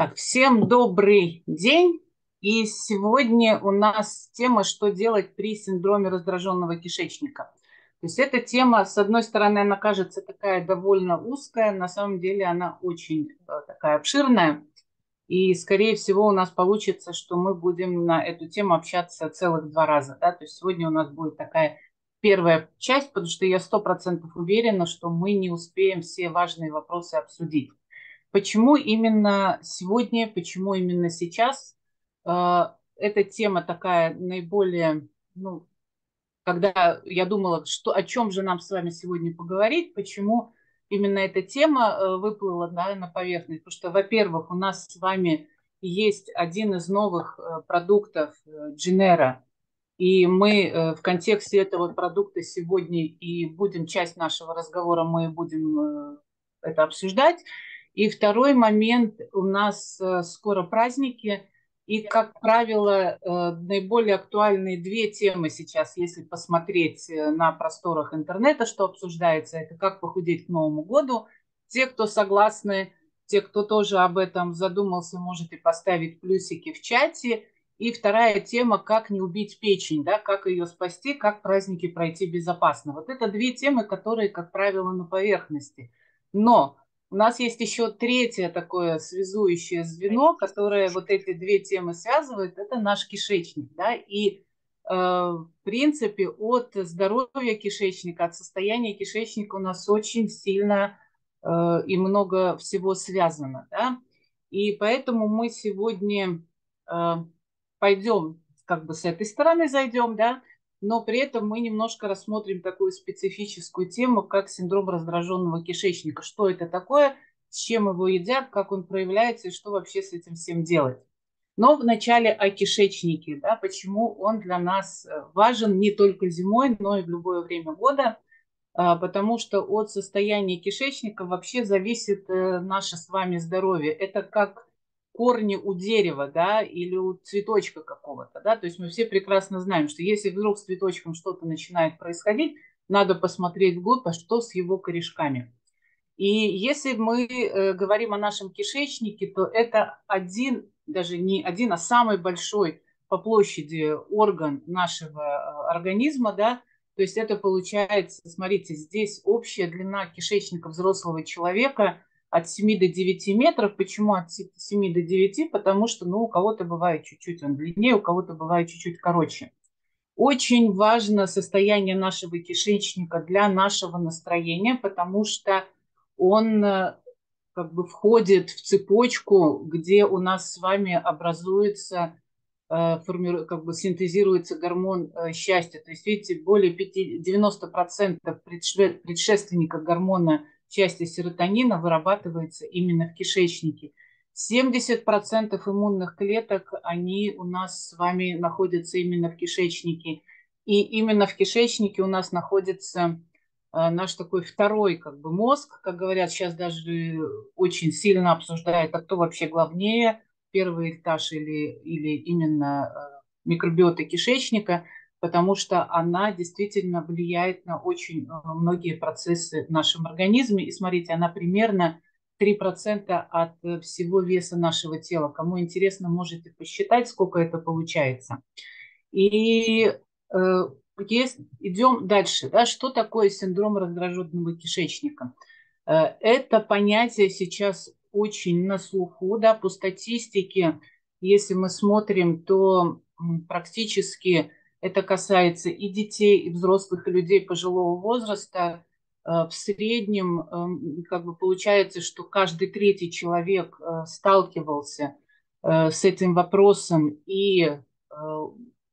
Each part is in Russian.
Так, всем добрый день. И сегодня у нас тема «Что делать при синдроме раздраженного кишечника?». То есть эта тема, с одной стороны, она кажется такая довольно узкая, на самом деле она очень э, такая обширная. И, скорее всего, у нас получится, что мы будем на эту тему общаться целых два раза. Да? То есть сегодня у нас будет такая первая часть, потому что я сто процентов уверена, что мы не успеем все важные вопросы обсудить. Почему именно сегодня, почему именно сейчас э, эта тема такая наиболее, ну, когда я думала, что, о чем же нам с вами сегодня поговорить, почему именно эта тема э, выплыла да, на поверхность. Потому что, во-первых, у нас с вами есть один из новых э, продуктов Genera, и мы в контексте этого продукта сегодня и будем, часть нашего разговора мы будем это обсуждать. И второй момент, у нас э, скоро праздники, и, как правило, э, наиболее актуальные две темы сейчас, если посмотреть э, на просторах интернета, что обсуждается, это как похудеть к Новому году. Те, кто согласны, те, кто тоже об этом задумался, можете поставить плюсики в чате. И вторая тема, как не убить печень, да, как ее спасти, как праздники пройти безопасно. Вот это две темы, которые, как правило, на поверхности. Но у нас есть еще третье такое связующее звено, которое вот эти две темы связывает, это наш кишечник. Да? И э, в принципе от здоровья кишечника, от состояния кишечника у нас очень сильно э, и много всего связано. Да? И поэтому мы сегодня э, пойдем как бы с этой стороны зайдем, да, но при этом мы немножко рассмотрим такую специфическую тему, как синдром раздраженного кишечника. Что это такое, с чем его едят, как он проявляется и что вообще с этим всем делать. Но вначале о кишечнике, да, почему он для нас э, важен не только зимой, но и в любое время года, а, потому что от состояния кишечника вообще зависит э, наше с вами здоровье. Это как корни у дерева, да, или у цветочка какого-то, да, то есть мы все прекрасно знаем, что если вдруг с цветочком что-то начинает происходить, надо посмотреть вглубь, а что с его корешками. И если мы э, говорим о нашем кишечнике, то это один, даже не один, а самый большой по площади орган нашего э, организма, да, то есть это получается, смотрите, здесь общая длина кишечника взрослого человека от 7 до 9 метров. Почему от 7 до 9? Потому что ну, у кого-то бывает чуть-чуть он длиннее, у кого-то бывает чуть-чуть короче. Очень важно состояние нашего кишечника для нашего настроения, потому что он э, как бы входит в цепочку, где у нас с вами образуется, э, формирует, как бы синтезируется гормон э, счастья. То есть, видите, более 50, 90% предшественника гормона части серотонина вырабатывается именно в кишечнике. 70% иммунных клеток, они у нас с вами находятся именно в кишечнике. И именно в кишечнике у нас находится э, наш такой второй как бы мозг, как говорят, сейчас даже очень сильно обсуждают, а кто вообще главнее, первый этаж или, или именно э, микробиота кишечника – потому что она действительно влияет на очень э, многие процессы в нашем организме. И смотрите, она примерно 3% от э, всего веса нашего тела. Кому интересно, можете посчитать, сколько это получается. И э, есть, идем дальше. Да, что такое синдром раздраженного кишечника? Э, это понятие сейчас очень на слуху. Да, по статистике, если мы смотрим, то практически это касается и детей, и взрослых, и людей пожилого возраста. Э, в среднем эм, как бы получается, что каждый третий человек э, сталкивался э, с этим вопросом, и,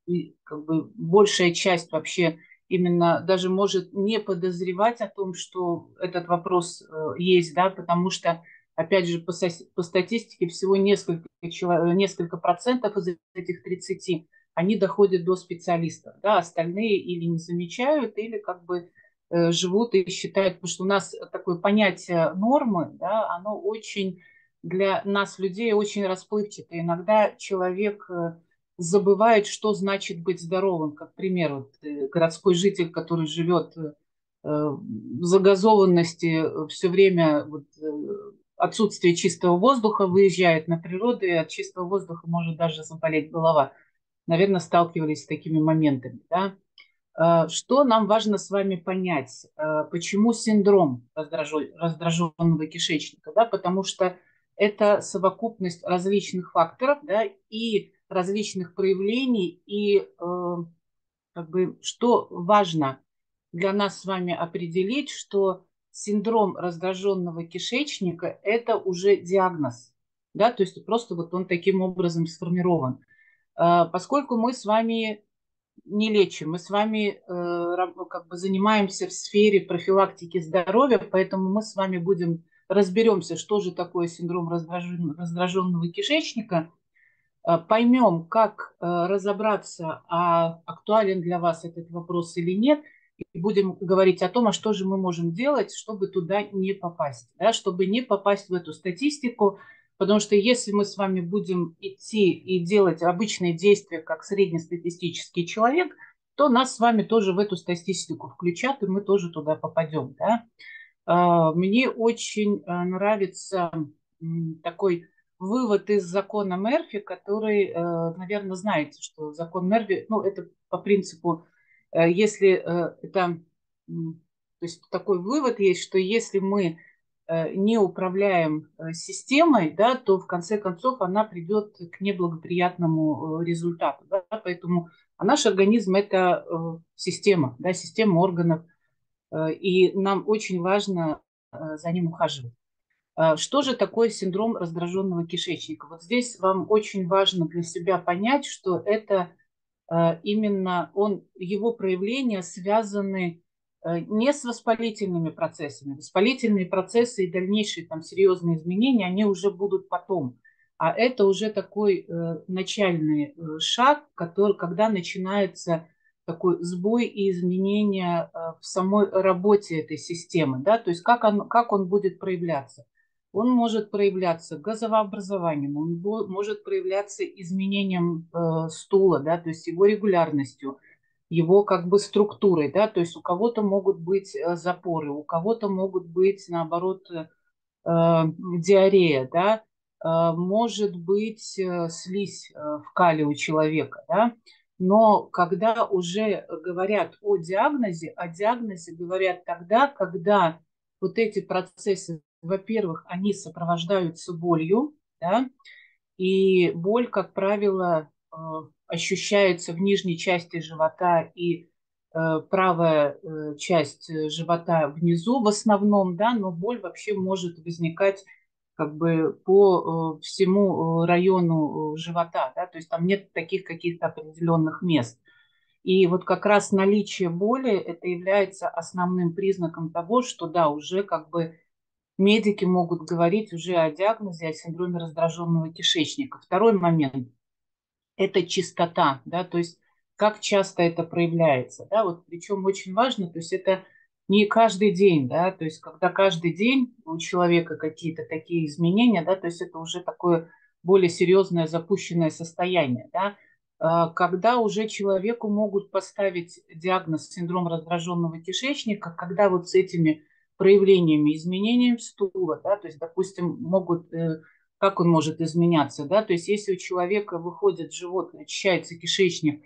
и как бы большая часть вообще именно даже может не подозревать о том, что этот вопрос есть, да, потому что, опять же, по, по статистике всего несколько, несколько процентов из этих 30 они доходят до специалистов, да, остальные или не замечают, или как бы э, живут и считают, потому что у нас такое понятие нормы, да, оно очень для нас, людей, очень расплывчато. Иногда человек э, забывает, что значит быть здоровым. Как пример, вот, э, городской житель, который живет в загазованности все время вот, отсутствие чистого воздуха, выезжает на природу, и от чистого воздуха может даже заболеть голова. Наверное, сталкивались с такими моментами. Да? Э, что нам важно с вами понять? Э, почему синдром раздраженного кишечника? Да? Потому что это совокупность различных факторов да, и различных проявлений. И э, как бы, что важно для нас с вами определить, что синдром раздраженного кишечника – это уже диагноз. Да? То есть просто вот он таким образом сформирован. Поскольку мы с вами не лечим. Мы с вами э, как бы занимаемся в сфере профилактики здоровья, поэтому мы с вами будем разберемся, что же такое синдром раздраженного кишечника, э, поймем, как э, разобраться, а актуален для вас этот вопрос или нет, и будем говорить о том, а что же мы можем делать, чтобы туда не попасть, да, чтобы не попасть в эту статистику, Потому что если мы с вами будем идти и делать обычные действия, как среднестатистический человек, то нас с вами тоже в эту статистику включат, и мы тоже туда попадем. Да? А, мне очень а, нравится такой вывод из закона Мерфи, который, э, наверное, знаете, что закон Мерфи, ну, это по принципу, э, если э, это, то есть такой вывод есть, что если мы не управляем э, системой, да, то в конце концов она придет к неблагоприятному э, результату. Да, поэтому а наш организм – это система, да, система органов, и нам очень важно за ним ухаживать. Что же такое синдром раздраженного кишечника? Вот здесь вам очень важно для себя понять, что это именно он, его проявления связаны Э, не с воспалительными процессами. Воспалительные процессы и дальнейшие там серьезные изменения, они уже будут потом. А это уже такой э, начальный э, шаг, который, когда начинается такой сбой и изменения э, в самой работе этой системы. Да? То есть как он, как он будет проявляться? Он может проявляться газовообразованием, он может проявляться изменением э, стула, да, то есть его регулярностью – его как бы структурой, да, то есть у кого-то могут быть э, запоры, у кого-то могут быть, наоборот, э, диарея, да, э, может быть слизь в кале у человека, да, но когда уже говорят о диагнозе, о диагнозе говорят тогда, когда вот эти процессы, во-первых, они сопровождаются болью, да, и боль, как правило, ощущается в нижней части живота и э, правая э, часть живота внизу в основном, да, но боль вообще может возникать как бы по э, всему району живота, да, то есть там нет таких каких-то определенных мест. И вот как раз наличие боли это является основным признаком того, что да, уже как бы медики могут говорить уже о диагнозе, о синдроме раздраженного кишечника. Второй момент это чистота, да, то есть как часто это проявляется, да, вот причем очень важно, то есть это не каждый день, да, то есть когда каждый день у человека какие-то такие изменения, да, то есть это уже такое более серьезное запущенное состояние, да, а, когда уже человеку могут поставить диагноз синдром раздраженного кишечника, когда вот с этими проявлениями, изменением стула, да, то есть, допустим, могут э, как он может изменяться, да, то есть если у человека выходит животное, очищается кишечник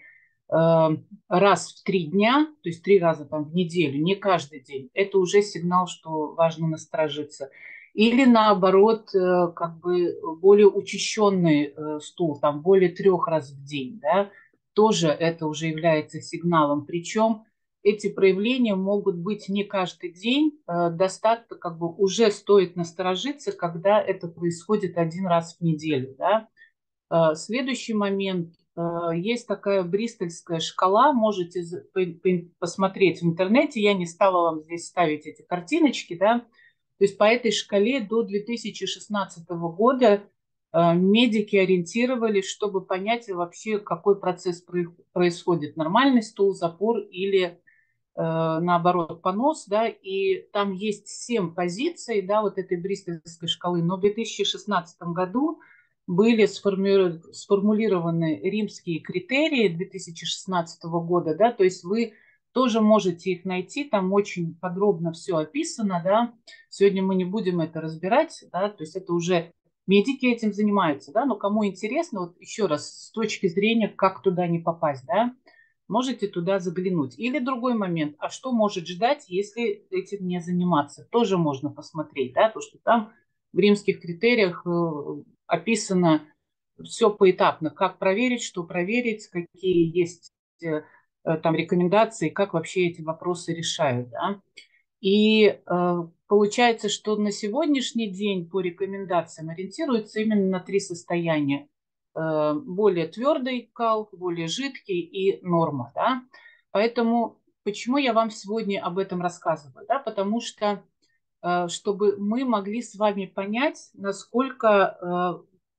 э, раз в три дня, то есть три раза там в неделю, не каждый день, это уже сигнал, что важно насторожиться. Или наоборот, э, как бы более учащенный э, стул, там более трех раз в день, да, тоже это уже является сигналом. Причем эти проявления могут быть не каждый день, э, достаточно, как бы уже стоит насторожиться, когда это происходит один раз в неделю. Да? Э, следующий момент. Э, есть такая бристольская шкала, можете посмотреть в интернете, я не стала вам здесь ставить эти картиночки, да, то есть по этой шкале до 2016 года медики ориентировались, чтобы понять вообще, какой процесс происходит, нормальный стул, запор или наоборот, понос, да, и там есть семь позиций, да, вот этой бристольской шкалы, но в 2016 году были сформулированы римские критерии 2016 года, да, то есть вы тоже можете их найти, там очень подробно все описано, да. Сегодня мы не будем это разбирать, да, то есть это уже медики этим занимаются, да, но кому интересно, вот еще раз, с точки зрения, как туда не попасть, да, можете туда заглянуть. Или другой момент, а что может ждать, если этим не заниматься, тоже можно посмотреть, да, то что там в римских критериях э, описано все поэтапно, как проверить, что проверить, какие есть э, там рекомендации, как вообще эти вопросы решают, да. И э, получается, что на сегодняшний день по рекомендациям ориентируются именно на три состояния. Э, более твердый кал, более жидкий и норма. Да? Поэтому почему я вам сегодня об этом рассказываю? Да? Потому что э, чтобы мы могли с вами понять, насколько... Э,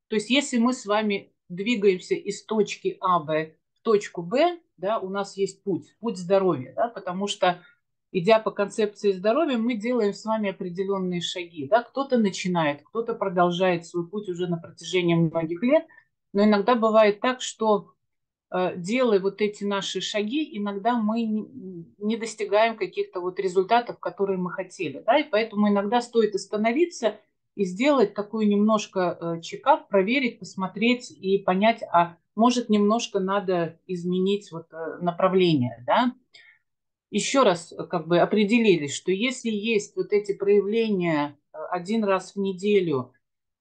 то есть если мы с вами двигаемся из точки А, Б в точку Б, да, у нас есть путь, путь здоровья, да, потому что идя по концепции здоровья, мы делаем с вами определенные шаги. Да? Кто-то начинает, кто-то продолжает свой путь уже на протяжении многих лет, но иногда бывает так, что э, делая вот эти наши шаги, иногда мы не достигаем каких-то вот результатов, которые мы хотели. Да? И поэтому иногда стоит остановиться и сделать такую немножко э, чекап, проверить, посмотреть и понять, а может немножко надо изменить вот э, направление. Да? еще раз как бы определились, что если есть вот эти проявления один раз в неделю,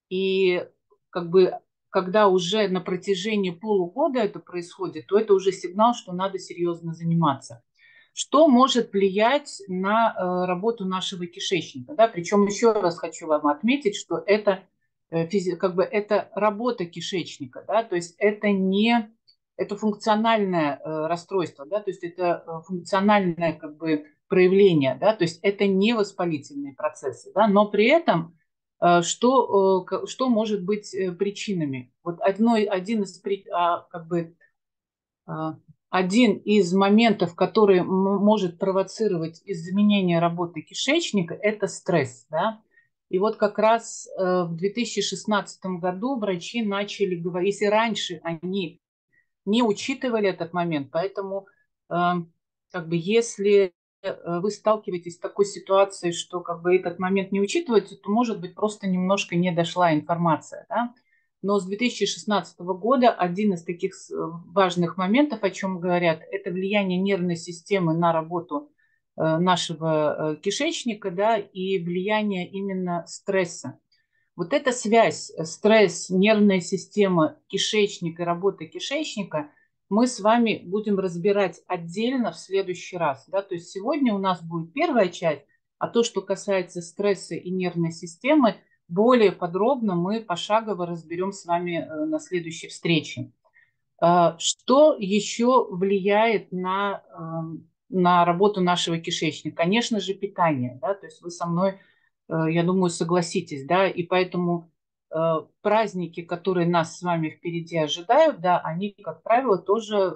и как бы когда уже на протяжении полугода это происходит, то это уже сигнал, что надо серьезно заниматься. Что может влиять на э, работу нашего кишечника? Да? Причем еще раз хочу вам отметить, что это, как бы, это работа кишечника, да? то есть это не это функциональное э, расстройство, да, то есть это э, функциональное как бы проявление, да, то есть это не воспалительные процессы, да, но при этом э, что, что может быть причинами? Вот одно, один из а, как бы один из моментов, который может провоцировать изменение работы кишечника, это стресс, да. И вот как раз в 2016 году врачи начали говорить, если раньше они не учитывали этот момент. Поэтому, э, как бы, если э, вы сталкиваетесь с такой ситуацией, что как бы этот момент не учитывается, то, может быть, просто немножко не дошла информация. Да? Но с 2016 года один из таких важных моментов, о чем говорят, это влияние нервной системы на работу э, нашего кишечника да, и влияние именно стресса. Вот эта связь, э, стресс, нервная система, кишечник и работа кишечника мы с вами будем разбирать отдельно в следующий раз. Да? То есть сегодня у нас будет первая часть, а то, что касается стресса и нервной системы, более подробно мы пошагово разберем с вами э, на следующей встрече. Э, что еще влияет на, эм, на работу нашего кишечника? Конечно же, питание. Да? То есть вы со мной Э, я думаю, согласитесь, да, и поэтому праздники, которые нас с вами впереди ожидают, да, они, как правило, тоже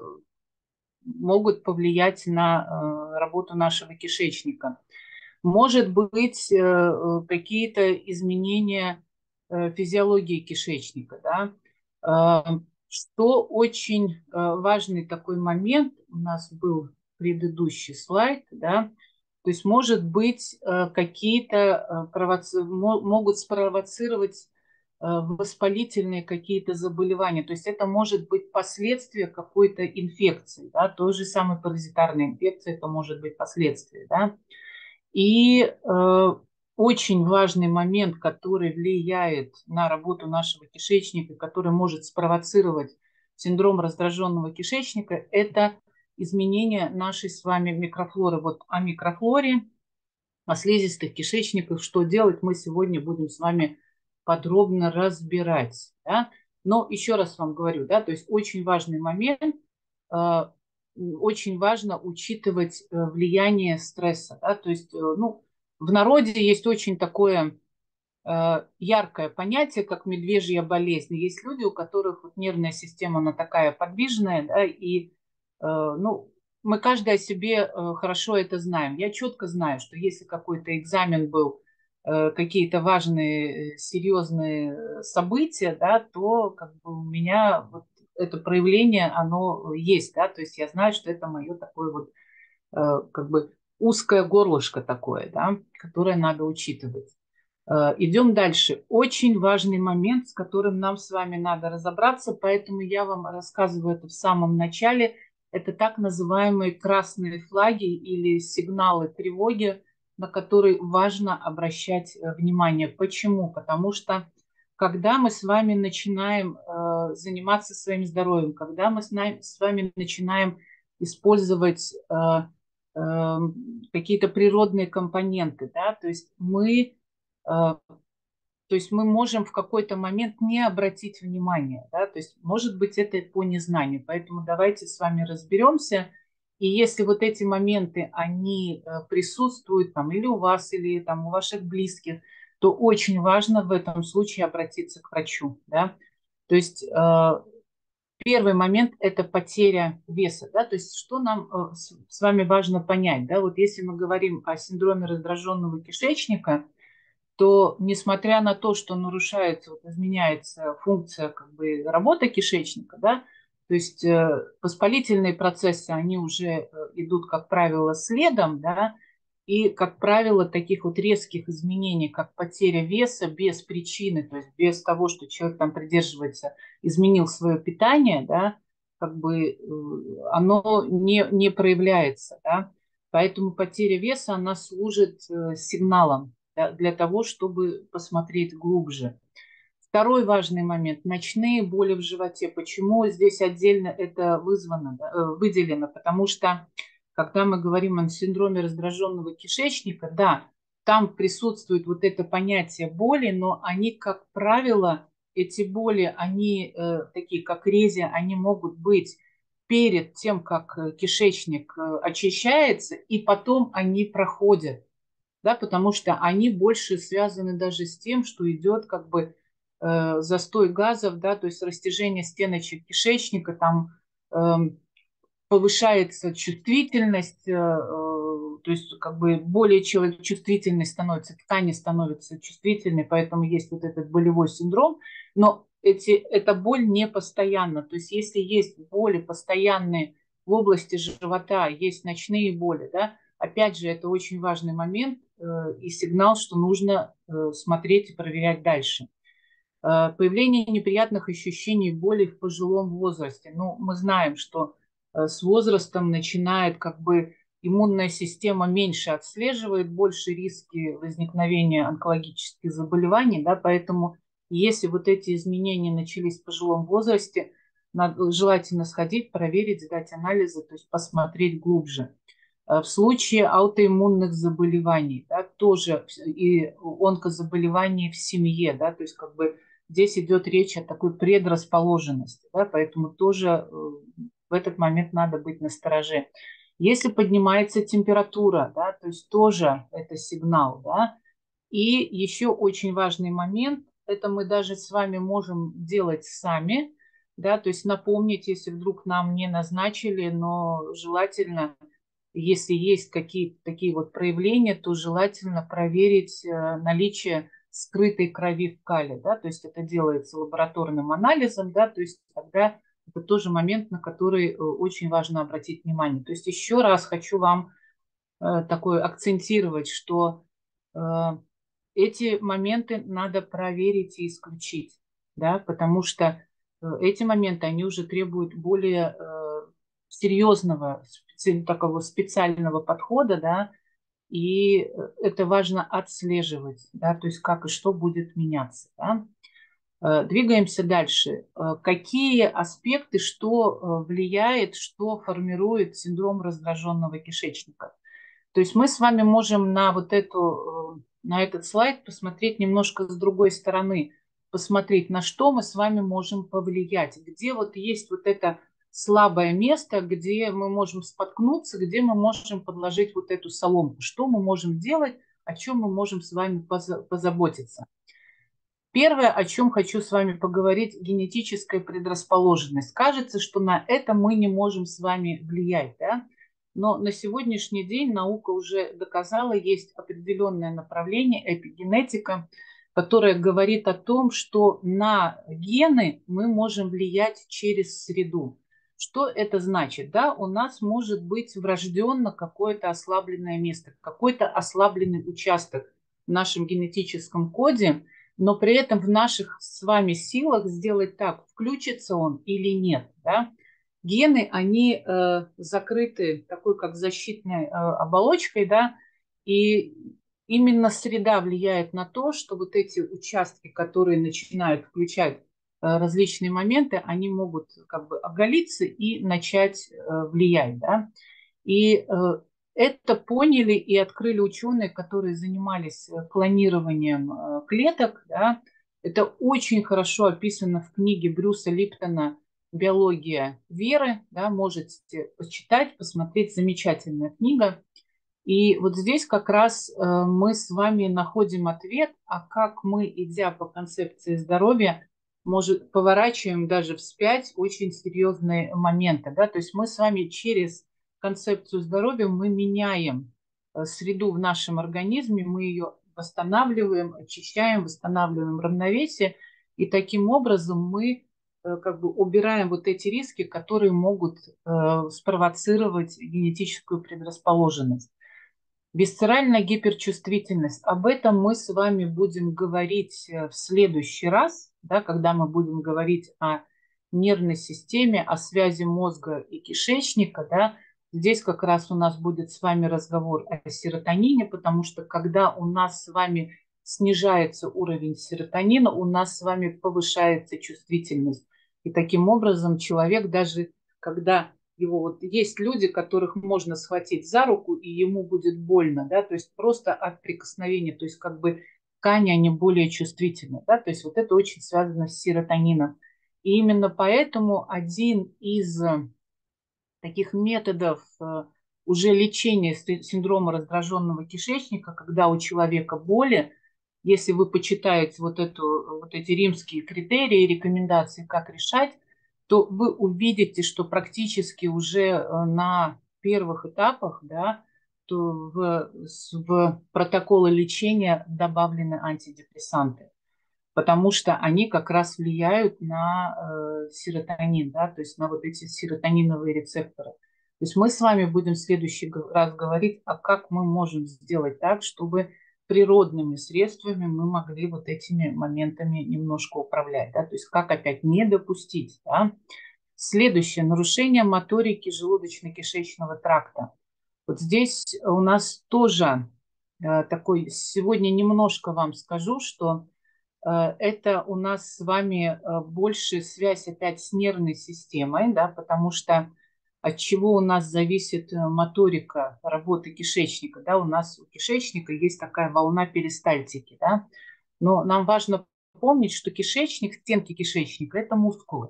могут повлиять на э, работу нашего кишечника. Может быть, какие-то изменения физиологии кишечника, да. Что очень важный такой момент, у нас был предыдущий слайд, да, то есть, может быть, э, какие-то э, провоци... могут спровоцировать э, воспалительные какие-то заболевания. То есть это может быть последствия какой-то инфекции, да, той же самой паразитарной инфекции, это может быть последствия. Да. И э, очень важный момент, который влияет на работу нашего кишечника, который может спровоцировать синдром раздраженного кишечника, это изменения нашей с вами микрофлоры. Вот о микрофлоре, о слизистых кишечниках, что делать, мы сегодня будем с вами подробно разбирать. Да? Но еще раз вам говорю, да, то есть очень важный момент, э, очень важно учитывать э, влияние стресса. Да? То есть, э, ну, в народе есть очень такое э, яркое понятие, как медвежья болезнь. Есть люди, у которых вот нервная система, она такая подвижная, да, и Э, ну, мы каждый о себе э, хорошо это знаем. Я четко знаю, что если какой-то экзамен был, какие-то важные, серьезные события, да, то как бы у меня вот это проявление, оно есть, да, то есть я знаю, что это мое такое вот как бы узкое горлышко такое, да, которое надо учитывать. Э, идем дальше. Очень важный момент, с которым нам с вами надо разобраться, поэтому я вам рассказываю это в самом начале. Это так называемые красные флаги или сигналы тревоги, на которые важно обращать э, внимание. Почему? Потому что когда мы с вами начинаем э, заниматься своим здоровьем, когда мы с, нами, с вами начинаем использовать э, э, какие-то природные компоненты, да, то есть мы а, то есть мы можем в какой-то момент не обратить внимания, да, то есть может быть это по незнанию, поэтому давайте с вами разберемся, и если вот эти моменты, они э, присутствуют там или у вас, или там у ваших близких, то очень важно в этом случае обратиться к врачу, да, то есть э, первый момент – это потеря веса, да, то есть что нам э, с вами важно понять, да, вот если мы говорим о синдроме раздраженного кишечника – то несмотря на то, что нарушается, вот, изменяется функция как бы, работы кишечника, да, то есть э, воспалительные процессы, они уже э, идут, как правило, следом, да, и, как правило, таких вот резких изменений, как потеря веса без причины, то есть без того, что человек там придерживается, изменил свое питание, да, как бы э, оно не, не проявляется, да. Поэтому потеря веса, она служит сигналом для того, чтобы посмотреть глубже. Второй важный момент – ночные боли в животе. Почему здесь отдельно это вызвано, э, выделено? Потому что, когда мы говорим о синдроме раздраженного кишечника, да, там присутствует вот это понятие боли, но они, как правило, эти боли, они э, такие, как рези, они могут быть перед тем, как э, кишечник э, очищается, и потом они проходят да, потому что они больше связаны даже с тем, что идет как бы э, застой газов, да, то есть растяжение стеночек кишечника, там э, повышается чувствительность, э, э, то есть как бы более человек чувствительный становится, ткани становятся чувствительной, поэтому есть вот этот болевой синдром, но эти, эта боль не постоянна, то есть если есть боли постоянные в области живота, есть ночные боли, да, опять же, это очень важный момент, Э, и сигнал, что нужно э, смотреть и проверять дальше. Э, появление неприятных ощущений боли в пожилом возрасте. Ну, мы знаем, что с возрастом начинает как бы иммунная система меньше отслеживает, больше риски возникновения онкологических заболеваний, да, поэтому если вот эти изменения начались в пожилом возрасте, надо, желательно сходить, проверить, сдать анализы, то есть посмотреть глубже. Э, в случае аутоиммунных заболеваний, да, тоже и онкозаболеваний в семье, да, то есть как бы здесь идет речь о такой предрасположенности, да, поэтому тоже э, в этот момент надо быть настороже. Если поднимается температура, да, то есть тоже это сигнал, да, и еще очень важный момент, это мы даже с вами можем делать сами, да, то есть напомнить, если вдруг нам не назначили, но желательно если есть какие-то такие вот проявления, то желательно проверить э, наличие скрытой крови в кале, да, то есть это делается лабораторным анализом, да, то есть тогда это тоже момент, на который э, очень важно обратить внимание. То есть еще раз хочу вам э, такое акцентировать, что эти моменты надо проверить и исключить, да, потому что эти моменты, они уже требуют более серьезного такого специального подхода, да, и э, это важно отслеживать, да, то есть как и что будет меняться, да. Э, двигаемся дальше. Э, какие аспекты, что влияет, что формирует синдром раздраженного кишечника? То есть мы с вами можем на вот эту, на этот слайд посмотреть немножко с другой стороны, посмотреть, на что мы с вами можем повлиять, где вот есть вот это слабое место, где мы можем споткнуться, где мы можем подложить вот эту соломку. Что мы можем делать, о чем мы можем с вами позаботиться. Первое, о чем хочу с вами поговорить, генетическая предрасположенность. Кажется, что на это мы не можем с вами влиять, да? но на сегодняшний день наука уже доказала, есть определенное направление, эпигенетика, которое говорит о том, что на гены мы можем влиять через среду. Что это значит? Да, у нас может быть врожденно какое-то ослабленное место, какой-то ослабленный участок в нашем генетическом коде, но при этом в наших с вами силах сделать так, включится он или нет. Да? Гены, они э, закрыты такой, как защитной э, оболочкой, да, и именно среда влияет на то, что вот эти участки, которые начинают включать различные моменты, они могут как бы оголиться и начать э, влиять. Да? И э, это поняли и открыли ученые, которые занимались клонированием клеток. Да? Это очень хорошо описано в книге Брюса Липтона «Биология веры». Да? Можете почитать, посмотреть. Замечательная книга. И вот здесь как раз мы с вами находим ответ, а как мы, идя по концепции здоровья, может, поворачиваем даже вспять очень серьезные моменты. Да? То есть мы с вами через концепцию здоровья мы меняем э, среду в нашем организме, мы ее восстанавливаем, очищаем, восстанавливаем равновесие, и таким образом мы э, как бы убираем вот эти риски, которые могут э, спровоцировать генетическую предрасположенность. Висцеральная гиперчувствительность. Об этом мы с вами будем говорить в следующий раз да, когда мы будем говорить о нервной системе, о связи мозга и кишечника, да, здесь как раз у нас будет с вами разговор о серотонине, потому что когда у нас с вами снижается уровень серотонина, у нас с вами повышается чувствительность. И таким образом человек даже, когда его вот есть люди, которых можно схватить за руку, и ему будет больно, да, то есть просто от прикосновения, то есть как бы ткани, они более чувствительны. Да? То есть вот это очень связано с серотонином. И именно поэтому один из э, таких методов э, уже лечения синдрома раздраженного кишечника, когда у человека боли, если вы почитаете вот, эту, вот эти римские критерии и рекомендации, как решать, то вы увидите, что практически уже э, на первых этапах да, в, в протоколы лечения добавлены антидепрессанты, потому что они как раз влияют на э, серотонин, да, то есть на вот эти серотониновые рецепторы. То есть мы с вами будем в следующий раз говорить, а как мы можем сделать так, чтобы природными средствами мы могли вот этими моментами немножко управлять, да, то есть как опять не допустить, да. Следующее, нарушение моторики желудочно-кишечного тракта. Вот здесь у нас тоже э, такой, сегодня немножко вам скажу, что э, это у нас с вами э, больше связь опять с нервной системой, да, потому что от чего у нас зависит моторика работы кишечника. Да? У нас у кишечника есть такая волна перистальтики. Да? Но нам важно помнить, что кишечник, стенки кишечника – это мускулы.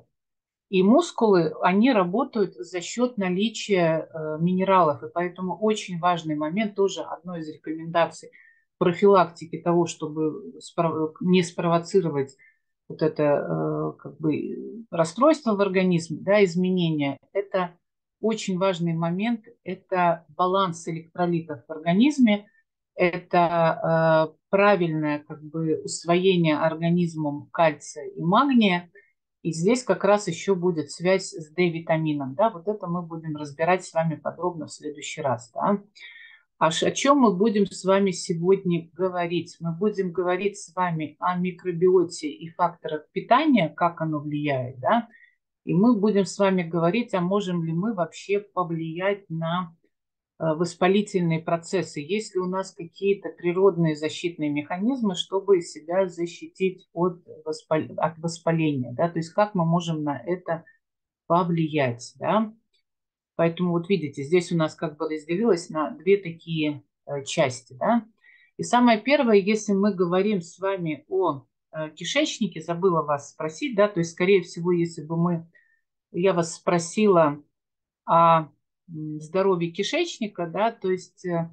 И мускулы, они работают за счет наличия э, минералов. И поэтому очень важный момент, тоже одной из рекомендаций профилактики того, чтобы не спровоцировать вот это э, как бы расстройство в организме, да, изменения, это очень важный момент, это баланс электролитов в организме, это э, правильное как бы усвоение организмом кальция и магния – и здесь как раз еще будет связь с D-витамином. Да? Вот это мы будем разбирать с вами подробно в следующий раз. Да? А о чем мы будем с вами сегодня говорить? Мы будем говорить с вами о микробиоте и факторах питания, как оно влияет. Да? И мы будем с вами говорить, а можем ли мы вообще повлиять на воспалительные процессы, есть ли у нас какие-то природные защитные механизмы, чтобы себя защитить от, воспал... от воспаления, да, то есть как мы можем на это повлиять, да. Поэтому вот видите, здесь у нас как бы разделилось на две такие э, части, да. И самое первое, если мы говорим с вами о э, кишечнике, забыла вас спросить, да, то есть, скорее всего, если бы мы, я вас спросила о здоровье кишечника, да, то есть э,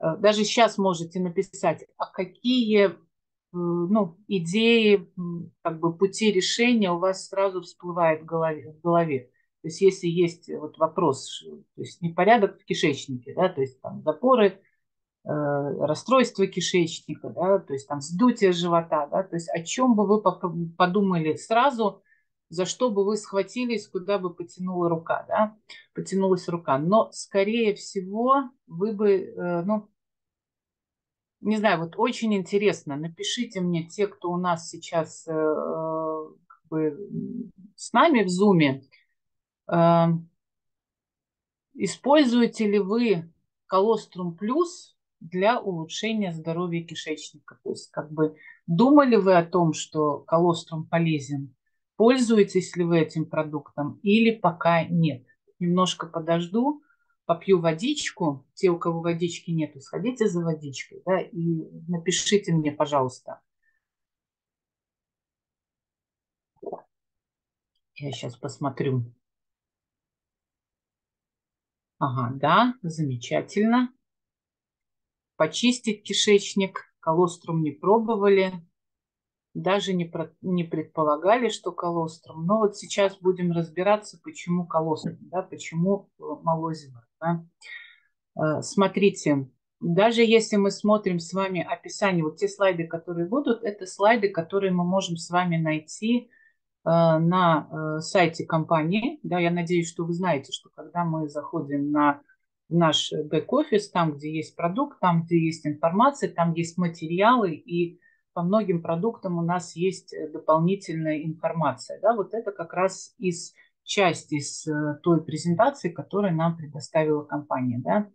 э, даже сейчас можете написать, а какие э, ну, идеи, как бы пути решения у вас сразу всплывает в голове. В голове. То есть если есть вот вопрос, то есть непорядок в кишечнике, да, то есть там запоры, э, расстройство кишечника, да, то есть там вздутие живота, да, то есть о чем бы вы подумали сразу, за что бы вы схватились, куда бы потянула рука, да, потянулась рука. Но, скорее всего, вы бы, э, ну, не знаю, вот очень интересно, напишите мне те, кто у нас сейчас э, как бы с нами в зуме, э, используете ли вы колострум плюс для улучшения здоровья кишечника? То есть как бы думали вы о том, что колострум полезен? Пользуетесь ли вы этим продуктом или пока нет? Немножко подожду, попью водичку. Те, у кого водички нет, сходите за водичкой да, и напишите мне, пожалуйста. Я сейчас посмотрю. Ага, да, замечательно. Почистить кишечник, колострум не пробовали даже не, про, не предполагали, что колострум. Но вот сейчас будем разбираться, почему колострум, да, почему э, молозиво. Да. Э, смотрите, даже если мы смотрим с вами описание, вот те слайды, которые будут, это слайды, которые мы можем с вами найти э, на сайте компании. Да, я надеюсь, что вы знаете, что когда мы заходим на наш бэк-офис, там, где есть продукт, там, где есть информация, там есть материалы, и по многим продуктам у нас есть э, дополнительная информация. Да, вот это как раз из части из э, той презентации, которую нам предоставила компания. Да.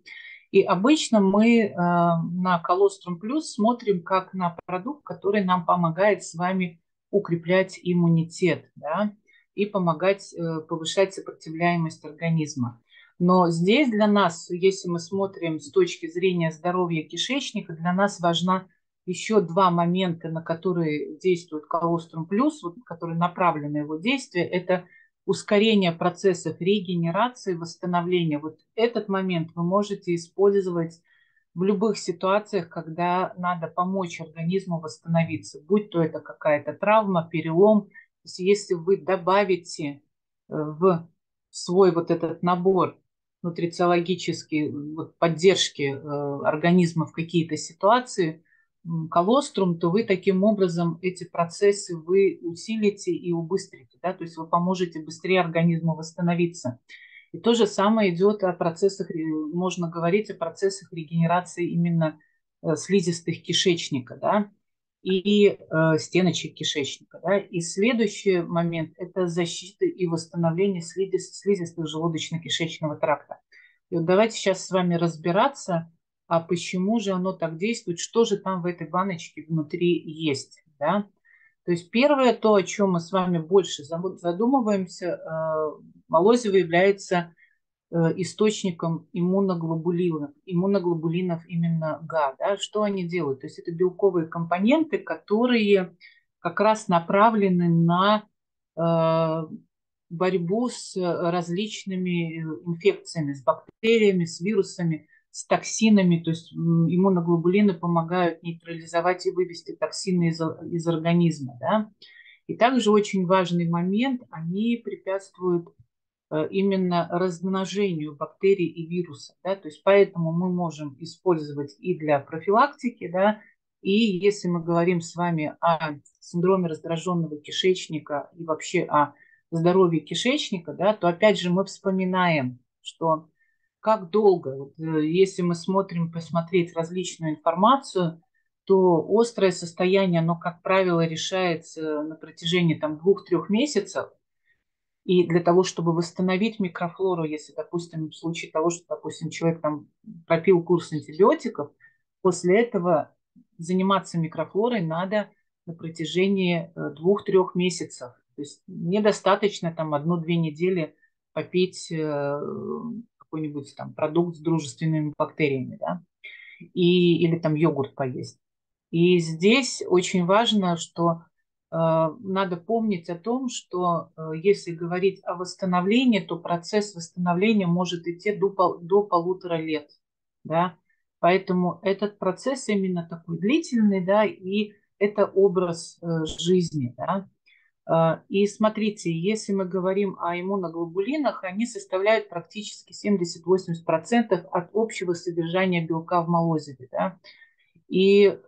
И обычно мы э, на Colostrum Plus смотрим как на продукт, который нам помогает с вами укреплять иммунитет да, и помогать э, повышать сопротивляемость организма. Но здесь для нас, если мы смотрим с точки зрения здоровья кишечника, для нас важна еще два момента, на которые действует колострум плюс, вот, которые направлены его действие, это ускорение процессов регенерации, восстановления. Вот этот момент вы можете использовать в любых ситуациях, когда надо помочь организму восстановиться, будь то это какая-то травма, перелом. То есть если вы добавите э, в свой вот этот набор нутрициологический вот, поддержки э, организма в какие-то ситуации – колострум, то вы таким образом эти процессы вы усилите и убыстрите, да, то есть вы поможете быстрее организму восстановиться. И то же самое идет о процессах, можно говорить о процессах регенерации именно э, слизистых кишечника, да, и э, стеночек кишечника, да. И следующий момент – это защита и восстановление слизистых желудочно-кишечного тракта. И вот давайте сейчас с вами разбираться, а почему же оно так действует, что же там в этой баночке внутри есть. Да? То есть первое, то, о чем мы с вами больше задумываемся, э, молозиво является э, источником иммуноглобулинов, иммуноглобулинов именно ГА. Да? Что они делают? То есть это белковые компоненты, которые как раз направлены на э, борьбу с различными инфекциями, с бактериями, с вирусами, с токсинами, то есть иммуноглобулины помогают нейтрализовать и вывести токсины из, из организма. Да? И также очень важный момент, они препятствуют э, именно размножению бактерий и вирусов. Да? То есть поэтому мы можем использовать и для профилактики, да, и если мы говорим с вами о синдроме раздраженного кишечника и вообще о здоровье кишечника, да, то опять же мы вспоминаем, что как долго. Вот, э, если мы смотрим, посмотреть различную информацию, то острое состояние, оно, как правило, решается на протяжении там, двух-трех месяцев. И для того, чтобы восстановить микрофлору, если, допустим, в случае того, что, допустим, человек там пропил курс антибиотиков, после этого заниматься микрофлорой надо на протяжении э, двух-трех месяцев. То есть недостаточно там одну-две недели попить э, какой-нибудь там продукт с дружественными бактериями, да, и, или там йогурт поесть. И здесь очень важно, что э, надо помнить о том, что э, если говорить о восстановлении, то процесс восстановления может идти до, пол, до полутора лет, да, поэтому этот процесс именно такой длительный, да, и это образ э, жизни, да, и смотрите, если мы говорим о иммуноглобулинах, они составляют практически 70-80% от общего содержания белка в молозиве. Да? И э,